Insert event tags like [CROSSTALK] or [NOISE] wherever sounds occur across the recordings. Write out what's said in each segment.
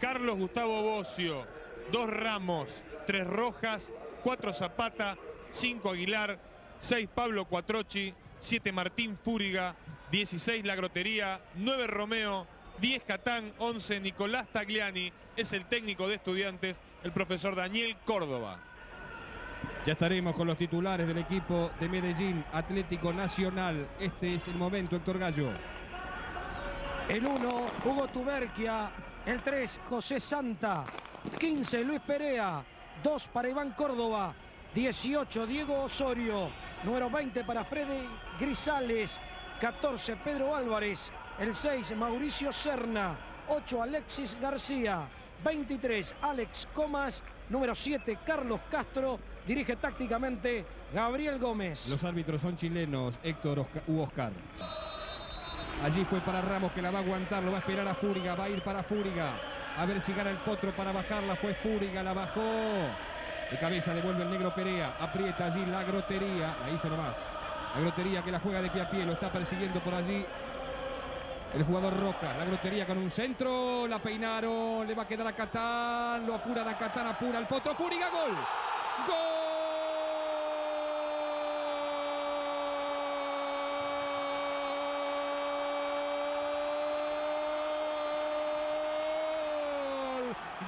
Carlos Gustavo Bocio, dos Ramos, tres Rojas, cuatro Zapata, cinco Aguilar, seis Pablo Cuatrochi, siete Martín Fúriga, 16 La Grotería, 9 Romeo, 10 Catán, 11 Nicolás Tagliani, es el técnico de estudiantes, el profesor Daniel Córdoba. Ya estaremos con los titulares del equipo de Medellín, Atlético Nacional. Este es el momento, Héctor Gallo. El 1, Hugo Tuberquia. El 3, José Santa. 15, Luis Perea. 2 para Iván Córdoba. 18, Diego Osorio. Número 20 para Freddy Grisales. 14, Pedro Álvarez. El 6, Mauricio Serna. 8, Alexis García. 23, Alex Comas. Número 7, Carlos Castro. Dirige tácticamente Gabriel Gómez. Los árbitros son chilenos, Héctor U. Oscar. Allí fue para Ramos que la va a aguantar, lo va a esperar a Fúriga, va a ir para Fúriga. A ver si gana el potro para bajarla, fue Fúriga, la bajó. De cabeza devuelve el negro Perea, aprieta allí la grotería, la hizo nomás. La grotería que la juega de pie a pie, lo está persiguiendo por allí el jugador Roca, la grotería con un centro, la peinaron, le va a quedar a Catán, lo apura a Catán, apura el potro, Fúriga, gol. ¡Gol!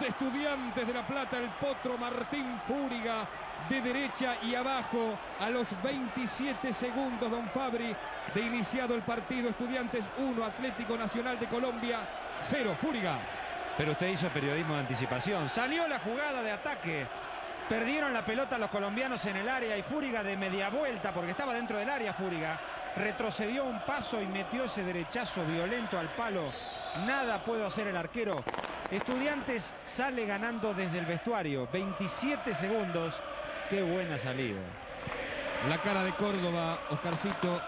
de Estudiantes de La Plata, el potro Martín Fúriga de derecha y abajo a los 27 segundos, don Fabri, de iniciado el partido. Estudiantes 1, Atlético Nacional de Colombia 0, Fúriga. Pero usted hizo periodismo de anticipación. Salió la jugada de ataque. Perdieron la pelota los colombianos en el área y Fúriga de media vuelta, porque estaba dentro del área Fúriga, retrocedió un paso y metió ese derechazo violento al palo. Nada puede hacer el arquero Estudiantes sale ganando desde el vestuario. 27 segundos. Qué buena salida. La cara de Córdoba, Oscarcito.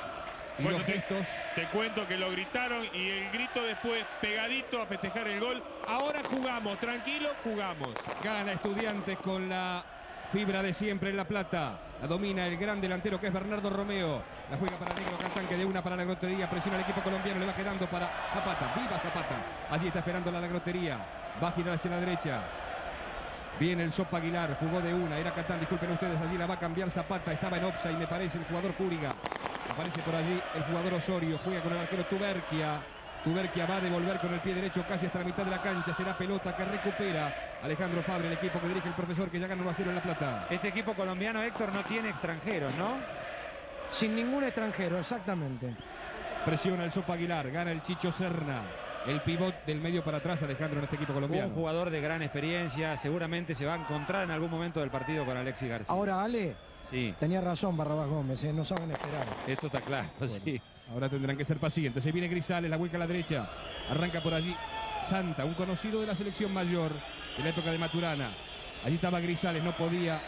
Y los gestos. Te, cuento que lo gritaron y el grito después pegadito a festejar el gol. Ahora jugamos, tranquilo, jugamos. Gana Estudiantes con la fibra de siempre en La Plata. La domina el gran delantero que es Bernardo Romeo. La juega para Negro Cantán que de una para la grotería. Presiona el equipo colombiano. Le va quedando para Zapata. Viva Zapata. Allí está esperando la grotería. Va a girar hacia la derecha. Viene el Sopa Aguilar. Jugó de una. Era Catán. Disculpen ustedes. Allí la va a cambiar Zapata. Estaba en y me parece el jugador Fúriga. Aparece por allí el jugador Osorio. Juega con el arquero Tuberquia. Tuberquia va a devolver con el pie derecho casi hasta la mitad de la cancha. Será pelota que recupera Alejandro Fabre, el equipo que dirige el profesor que ya ganó 1 a 0 en La Plata. Este equipo colombiano, Héctor, no tiene extranjeros, ¿no? Sin ningún extranjero, exactamente. Presiona el Sopa Aguilar, gana el Chicho Serna. El pivot del medio para atrás, Alejandro, en este equipo colombiano. Un jugador de gran experiencia, seguramente se va a encontrar en algún momento del partido con Alexis García. Ahora, Ale, sí. tenía razón Barrabás Gómez, ¿eh? no saben esperar. Esto está claro, [LAUGHS] sí. Ahora tendrán que ser pacientes. Se viene Grisales, la vuelca a la derecha. Arranca por allí Santa, un conocido de la selección mayor de la época de Maturana. Allí estaba Grisales, no podía.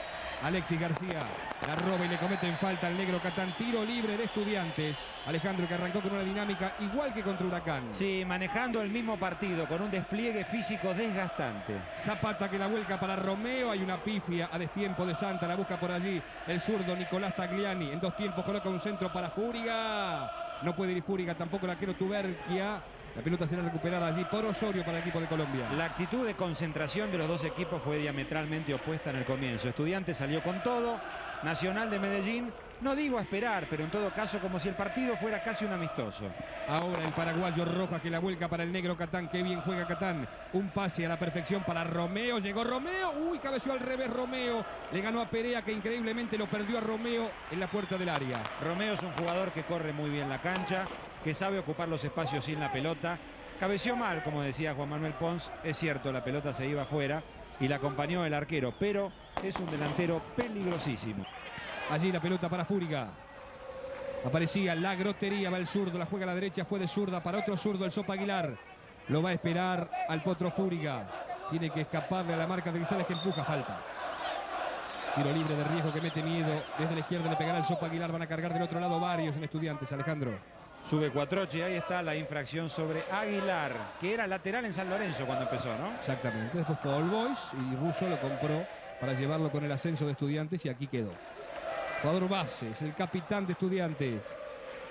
Alexis García la roba y le cometen falta al negro Catán. Tiro libre de estudiantes. Alejandro que arrancó con una dinámica igual que contra Huracán. Sí, manejando el mismo partido con un despliegue físico desgastante. Zapata que la vuelca para Romeo. Hay una pifia a destiempo de Santa. La busca por allí el zurdo Nicolás Tagliani. En dos tiempos coloca un centro para Fúriga. No puede ir Fúriga, tampoco la quiero Tuberquia. La pelota será recuperada allí por Osorio para el equipo de Colombia. La actitud de concentración de los dos equipos fue diametralmente opuesta en el comienzo. Estudiante salió con todo. Nacional de Medellín, no digo a esperar, pero en todo caso como si el partido fuera casi un amistoso. Ahora el paraguayo Roja que la vuelca para el negro Catán. Qué bien juega Catán. Un pase a la perfección para Romeo. Llegó Romeo. Uy, cabeció al revés Romeo. Le ganó a Perea que increíblemente lo perdió a Romeo en la puerta del área. Romeo es un jugador que corre muy bien la cancha que sabe ocupar los espacios sin la pelota. Cabeció mal, como decía Juan Manuel Pons, es cierto, la pelota se iba afuera y la acompañó el arquero, pero es un delantero peligrosísimo. Allí la pelota para Fúriga. Aparecía la grotería, va el zurdo, la juega a la derecha, fue de zurda para otro zurdo, el Sopa Aguilar. Lo va a esperar al Potro Fúriga. Tiene que escaparle a la marca de Grisales que empuja, falta. Tiro libre de riesgo que mete miedo. Desde la izquierda le pegará el Sopa Aguilar. Van a cargar del otro lado varios en estudiantes, Alejandro. Sube Cuatrochi, ahí está la infracción sobre Aguilar, que era lateral en San Lorenzo cuando empezó, ¿no? Exactamente, después fue All Boys y Russo lo compró para llevarlo con el ascenso de estudiantes y aquí quedó. Jugador base, es el capitán de estudiantes.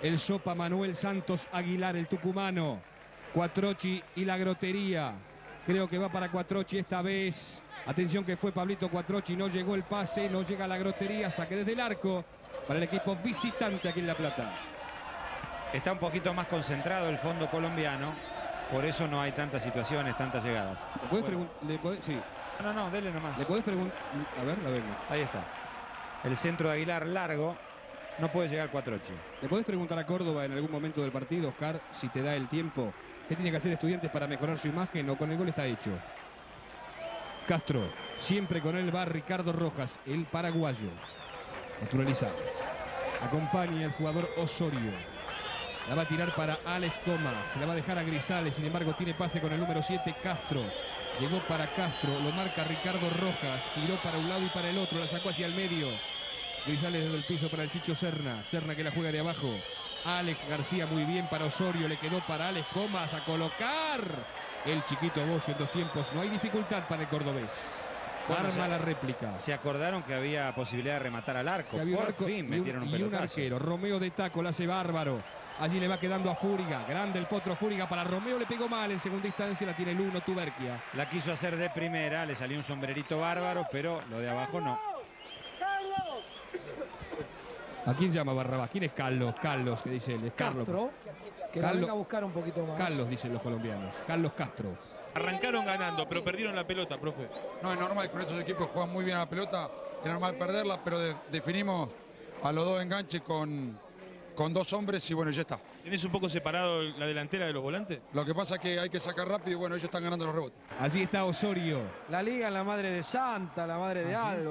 El sopa Manuel Santos Aguilar, el tucumano. Cuatrochi y la grotería. Creo que va para Cuatrochi esta vez. Atención que fue Pablito Cuatrochi, no llegó el pase, no llega la grotería, saque desde el arco para el equipo visitante aquí en La Plata. Está un poquito más concentrado el fondo colombiano, por eso no hay tantas situaciones, tantas llegadas. ¿Le podés preguntar? Sí. No, no, dele nomás. ¿Le podés preguntar? A ver, la vemos. Ahí está. El centro de Aguilar largo. No puede llegar Cuatrochi. ¿Le podés preguntar a Córdoba en algún momento del partido, Oscar, si te da el tiempo? ¿Qué tiene que hacer estudiantes para mejorar su imagen o con el gol está hecho? Castro, siempre con él va Ricardo Rojas, el paraguayo. Naturalizado. Acompaña el jugador Osorio. La va a tirar para Alex Coma. Se la va a dejar a Grisales. Sin embargo, tiene pase con el número 7, Castro. Llegó para Castro. Lo marca Ricardo Rojas. Giró para un lado y para el otro. La sacó hacia el medio. Grisales desde el piso para el Chicho Serna. Serna que la juega de abajo. Alex García muy bien para Osorio. Le quedó para Alex Comas a colocar el chiquito Bocio en dos tiempos. No hay dificultad para el cordobés. Bueno, Arma la réplica. Se acordaron que había posibilidad de rematar al arco. Que había un Por arco fin metieron un, y un arquero. Romeo de taco la hace bárbaro. Allí le va quedando a Fúriga. Grande el potro Fúriga para Romeo. Le pegó mal en segunda instancia. La tiene el 1 Tuberquia. La quiso hacer de primera, le salió un sombrerito bárbaro, pero lo de abajo no. ¿A quién llama Barrabás? ¿Quién es Carlos? Carlos, que dice él. Es Carlos. Castro, que Carlos- venga a buscar un poquito más. Carlos, dicen los colombianos. Carlos Castro. Arrancaron ganando, pero perdieron la pelota, profe. No, es normal, con estos equipos juegan muy bien a la pelota, es normal perderla, pero de- definimos a los dos enganches con, con dos hombres y bueno, ya está. ¿Tenés un poco separado la delantera de los volantes? Lo que pasa es que hay que sacar rápido y bueno, ellos están ganando los rebotes. Allí está Osorio. La liga en la madre de Santa, la madre de ¿Ah, sí?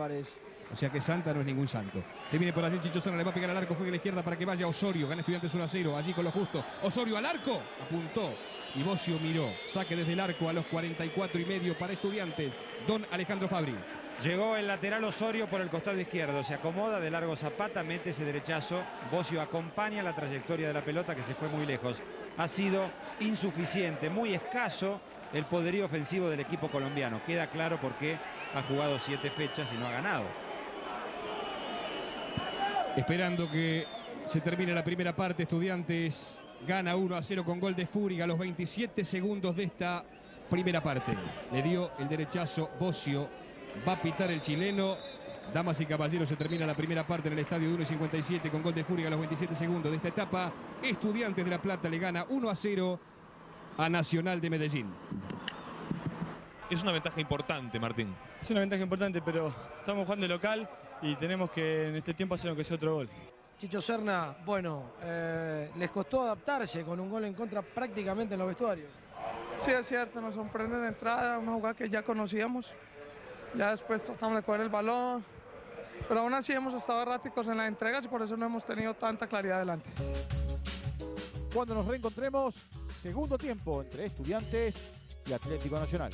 O sea que Santa no es ningún santo. Se viene por allí el Chicho Serna, le va a pegar al arco, juega a la izquierda para que vaya Osorio. Gana Estudiantes 1 a 0, allí con lo justo. Osorio al arco, apuntó. Y Bocio miró. Saque desde el arco a los 44 y medio para Estudiantes. Don Alejandro Fabri. Llegó el lateral Osorio por el costado izquierdo, se acomoda de largo Zapata, mete ese derechazo. Bocio acompaña la trayectoria de la pelota que se fue muy lejos. Ha sido insuficiente, muy escaso el poderío ofensivo del equipo colombiano. Queda claro por qué ha jugado siete fechas y no ha ganado. Esperando que se termine la primera parte, Estudiantes gana 1 a 0 con gol de Fúriga a los 27 segundos de esta primera parte. Le dio el derechazo Bocio, va a pitar el chileno. Damas y caballeros, se termina la primera parte en el estadio de 1 y 57 con gol de Fúriga a los 27 segundos de esta etapa. Estudiantes de La Plata le gana 1 a 0 a Nacional de Medellín. Es una ventaja importante, Martín. Es una ventaja importante, pero estamos jugando de local y tenemos que en este tiempo hacer aunque sea otro gol. Chicho Serna, bueno, eh, les costó adaptarse con un gol en contra prácticamente en los vestuarios. Sí, es cierto, nos sorprende de entrada, una jugada que ya conocíamos. Ya después tratamos de coger el balón, pero aún así hemos estado erráticos en las entregas y por eso no hemos tenido tanta claridad adelante. Cuando nos reencontremos, segundo tiempo entre Estudiantes y Atlético Nacional.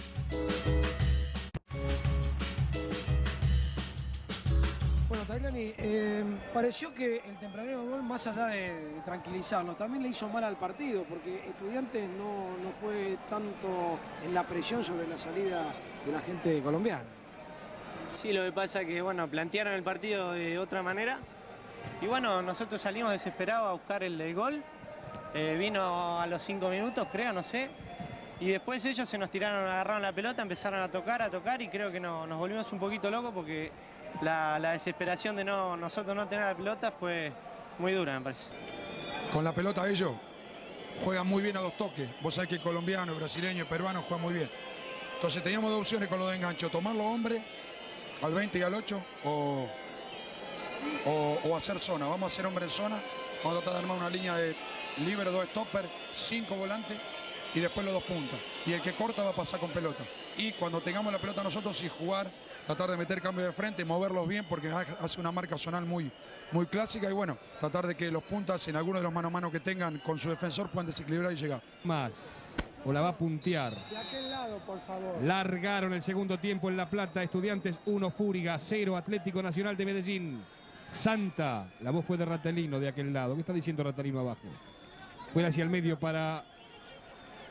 Bueno, Tagliani, eh, pareció que el tempranero gol, más allá de, de tranquilizarlo, también le hizo mal al partido, porque Estudiantes no, no fue tanto en la presión sobre la salida de la gente colombiana. Sí, lo que pasa es que bueno, plantearon el partido de otra manera. Y bueno, nosotros salimos desesperados a buscar el, el gol. Eh, vino a los cinco minutos, creo, no sé. Y después ellos se nos tiraron, agarraron la pelota, empezaron a tocar, a tocar y creo que no- nos volvimos un poquito locos porque la, desesperación de no, nosotros no tener la pelota fue muy dura, me parece. Con la pelota ellos juegan muy bien a dos toques. Vos sabés que colombiano, brasileño, peruano juegan muy bien. Entonces teníamos dos opciones con los de engancho, tomarlo hombre al 20 y al 8 o, o, o hacer zona. Vamos a hacer hombre en zona, vamos a tratar de armar una línea de libre, dos stopper, cinco volantes y después los dos puntas. Y el que corta va a pasar con pelota. Y cuando tengamos la pelota nosotros y jugar, tratar de meter cambio de frente, moverlos bien porque ha- hace una marca zonal muy, muy clásica y bueno, tratar de que los puntas en alguno de los mano a mano que tengan con su defensor puedan desequilibrar y llegar. Más. O la va a puntear. De aquel lado, por favor. Largaron el segundo tiempo en La Plata. Estudiantes 1, Fúriga 0, Atlético Nacional de Medellín. Santa. La voz fue de Ratalino de aquel lado. ¿Qué está diciendo Ratalino abajo? Fue hacia el medio para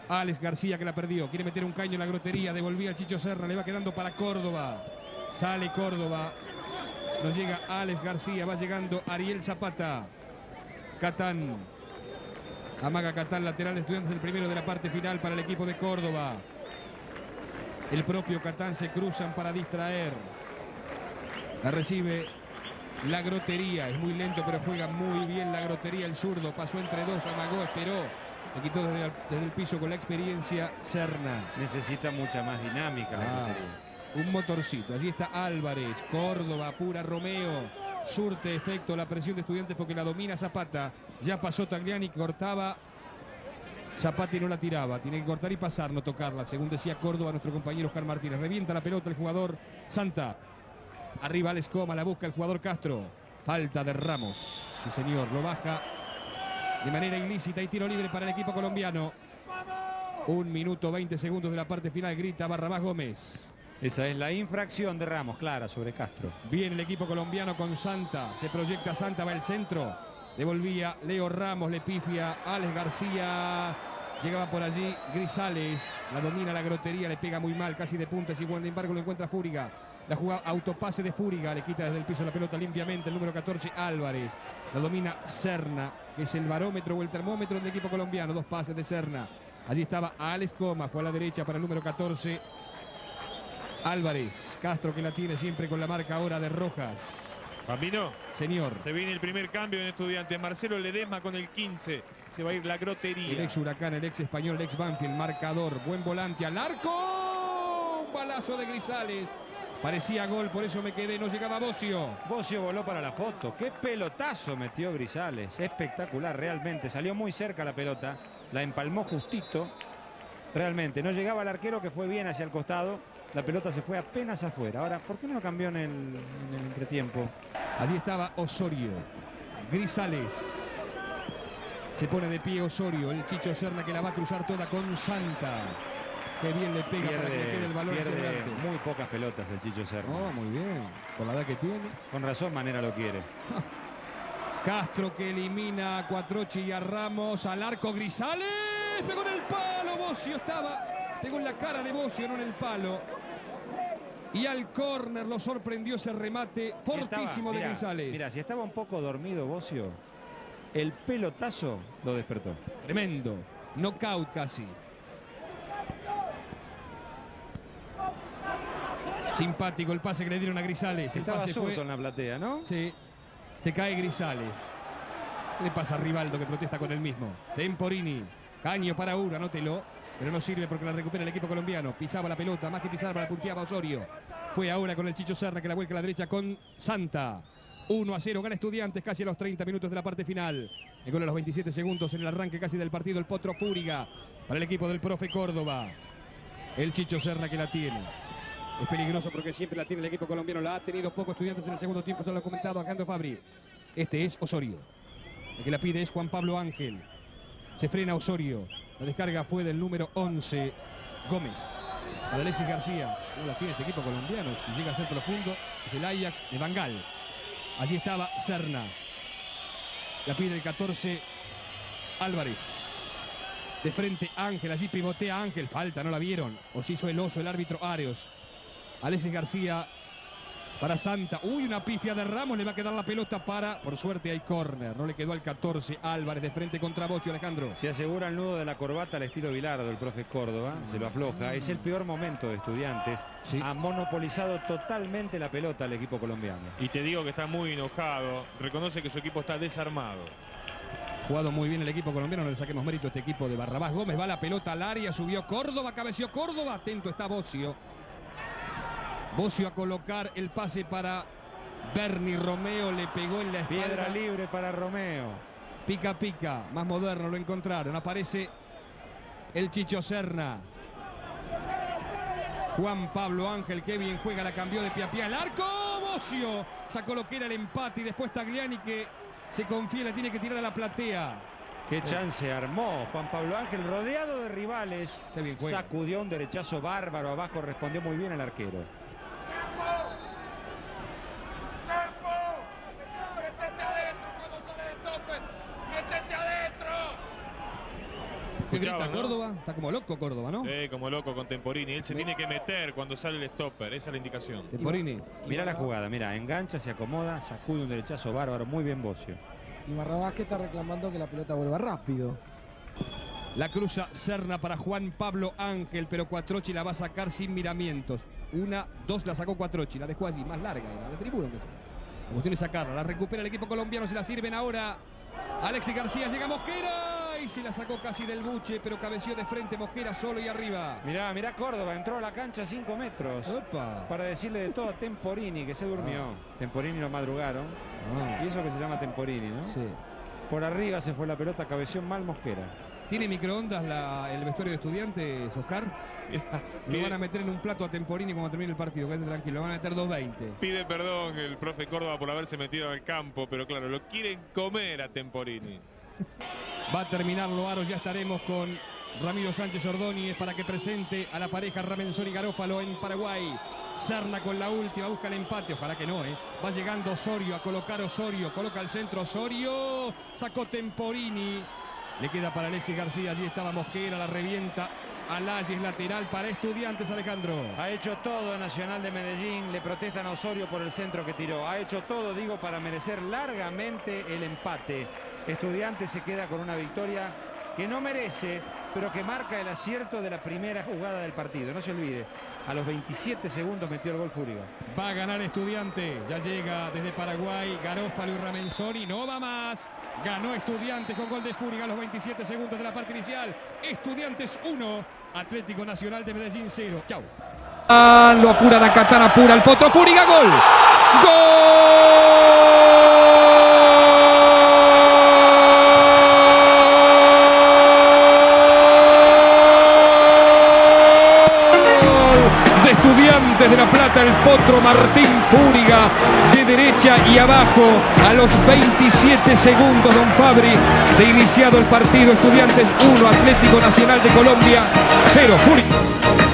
Alex García que la perdió. Quiere meter un caño en la grotería. Devolvía al Chicho Serra. Le va quedando para Córdoba. Sale Córdoba. Nos llega Alex García. Va llegando Ariel Zapata. Catán. Amaga Catán, lateral de estudiantes, el primero de la parte final para el equipo de Córdoba. el propio Catán se cruzan para distraer. La recibe la grotería. Es muy lento, pero juega muy bien la grotería. El zurdo pasó entre dos, amagó, esperó. Le quitó desde, desde el piso con la experiencia Serna. Necesita mucha más dinámica la Ah, un motorcito. Allí está Álvarez, Córdoba, Pura Romeo. Surte efecto la presión de estudiantes porque la domina Zapata. Ya pasó Tagliani, cortaba. Zapata y no la tiraba. Tiene que cortar y pasar, no tocarla. Según decía Córdoba, nuestro compañero Oscar Martínez. Revienta la pelota el jugador Santa. Arriba Alex Coma, la busca el jugador Castro. Falta de Ramos. Sí, señor, lo baja de manera ilícita y tiro libre para el equipo colombiano. Un minuto 20 segundos de la parte final, grita Barrabás Gómez. Esa es la infracción de Ramos, clara, sobre Castro. Viene el equipo colombiano con Santa. Se proyecta Santa, va el centro. Devolvía Leo Ramos, le pifia Alex García. Llegaba por allí Grisales. La domina la grotería, le pega muy mal, casi de punta. Y sin embargo lo encuentra Fúriga. La jugada autopase de Fúriga. Le quita desde el piso la pelota limpiamente. El número 14, Álvarez. La domina Serna, que es el barómetro o el termómetro del equipo colombiano. Dos pases de Serna. Allí estaba Alex Coma. Fue a la derecha para el número 14. Álvarez. Castro que la tiene siempre con la marca ahora de Rojas. Bambino, Señor. se viene el primer cambio en estudiante. Marcelo Ledesma con el 15. Se va a ir la El grotería. ex Huracán, el ex español, el ex Banfield, marcador, buen volante al arco. Un balazo de Grisales. Parecía gol, por eso me quedé, no llegaba Bocio. Bocio voló para la foto. Qué pelotazo metió Grisales. Espectacular, realmente. Salió muy cerca la pelota. La empalmó justito. Realmente. No llegaba al arquero que fue bien hacia el costado. La pelota se fue apenas afuera. Ahora, ¿por qué no lo cambió en el, en el entretiempo? Allí estaba Osorio. Grisales. Se pone de pie Osorio, el Chicho Serna que la va a cruzar toda con Santa. Qué bien le pega para que le quede el balón hacia adelante. muy pocas pelotas el Chicho Serna. Oh, muy bien. Por la edad que tiene. Con razón, Manera lo quiere. [LAUGHS] Castro que elimina a Cuatrochi y a Ramos al arco Grisales. Pegó en el palo. Bocio estaba. Pegó en la cara de Bocio, no en el palo. Y al córner lo sorprendió ese remate Si fortísimo estaba- de Grisales. Mira, si estaba un poco dormido Bocio, el pelotazo lo despertó. Tremendo. Knockout casi. Simpático el pase que le dieron a Grisales. El Estaba pase fue. en la platea, ¿no? Sí. Se cae Grisales. ¿Qué le pasa a Rivaldo que protesta con el mismo? Temporini. Caño para Ura, anótelo. Pero no sirve porque la recupera el equipo colombiano. Pisaba la pelota, más que pisar, la punteaba Osorio. Fue ahora con el Chicho Serra que la vuelca a la derecha con Santa. 1 a 0, gana Estudiantes casi a los 30 minutos de la parte final. El gol a los 27 segundos en el arranque casi del partido. El Potro Fúriga para el equipo del profe Córdoba. El Chicho Serra que la tiene. Es peligroso porque siempre la tiene el equipo colombiano. La ha tenido pocos estudiantes en el segundo tiempo. Se lo ha comentado Alejandro Fabri. Este es Osorio. El que la pide es Juan Pablo Ángel. Se frena Osorio. La descarga fue del número 11, Gómez. Para Alexis García. No la tiene este equipo colombiano. Si llega a ser profundo, es el Ajax de Bangal. Allí estaba Serna. La pide el 14, Álvarez. De frente Ángel, allí pivotea Ángel. Falta, no la vieron. O se hizo el oso el árbitro Areos. Alexis García para Santa. Uy, una pifia de Ramos. Le va a quedar la pelota para. Por suerte hay córner. No le quedó al 14. Álvarez de frente contra Bocio, Alejandro. Se asegura el nudo de la corbata al estilo Bilardo, el profe Córdoba. Se lo afloja. Es el peor momento de estudiantes. Sí. Ha monopolizado totalmente la pelota al equipo colombiano. Y te digo que está muy enojado. Reconoce que su equipo está desarmado. Jugado muy bien el equipo colombiano. No le saquemos mérito a este equipo de Barrabás Gómez. Va la pelota al área. Subió Córdoba. Cabeció Córdoba. Atento está Bocio. Bocio a colocar el pase para Bernie Romeo. Le pegó en la espalda. Piedra libre para Romeo. Pica pica, más moderno lo encontraron. Aparece el Chicho Serna. Juan Pablo Ángel, que bien juega, la cambió de pie a pie al arco. Bocio sacó lo que era el empate y después Tagliani que se confía, la tiene que tirar a la platea. Qué chance armó Juan Pablo Ángel, rodeado de rivales. Qué bien juega. Sacudió un derechazo bárbaro abajo, respondió muy bien el arquero. ¿Qué grita. Córdoba? Está como loco Córdoba, ¿no? Eh, como loco con Temporini. Él se tiene que meter cuando sale el stopper. Esa es la indicación. Temporini. Mira la jugada, mira, engancha, se acomoda, sacude un derechazo bárbaro, muy bien Bocio. Y Barrabás que está reclamando que la pelota vuelva rápido. La cruza Serna para Juan Pablo Ángel, pero Cuatrochi la va a sacar sin miramientos. Una, dos la sacó Cuatrochi, la dejó allí, más larga era, la tribuna que sea. La cuestión es sacarla, la recupera el equipo colombiano, se la sirven ahora. Alexis García llega Mosquera y se la sacó casi del buche, pero cabeció de frente Mosquera solo y arriba. Mirá, mirá Córdoba, entró a la cancha a 5 metros. Opa. Para decirle de todo a Temporini, que se durmió. Temporini lo madrugaron. Ah, Y eso que se llama Temporini, ¿no? sí. Por arriba se fue la pelota, cabeció mal Mosquera. ¿Tiene microondas la- el vestuario de estudiantes, Oscar? Lo Pide- van a meter en un plato a Temporini cuando termine el partido, quédate tranquilo, lo van a meter 2.20. Pide perdón el profe Córdoba por haberse metido al campo, pero claro, lo quieren comer a Temporini. Va a terminar Loaro, ya estaremos con Ramiro Sánchez Ordóñez para que presente a la pareja Ramenzón y Garófalo en Paraguay. Serna con la última, busca el empate, ojalá que no, ¿eh? Va llegando Osorio a colocar Osorio, coloca al centro Osorio, sacó Temporini. Le queda para Alexis García, allí estaba Mosquera, la revienta. Alay es lateral para estudiantes, Alejandro. Ha hecho todo Nacional de Medellín, le protestan a Osorio por el centro que tiró. Ha hecho todo, digo, para merecer largamente el empate. Estudiante se queda con una victoria que no merece, pero que marca el acierto de la primera jugada del partido. No se olvide, a los 27 segundos metió el gol Fúriga. Va a ganar Estudiante. Ya llega desde Paraguay Garófalo y Ramenzoni. No va más. Ganó Estudiantes con gol de Fúriga a los 27 segundos de la parte inicial. Estudiantes 1, Atlético Nacional de Medellín 0. Chau. Lo apura la katana pura al potro Fúriga. Gol. Gol La Plata, el potro Martín Fúriga de derecha y abajo a los 27 segundos, don Fabri, de iniciado el partido. Estudiantes 1, Atlético Nacional de Colombia 0. Fúriga.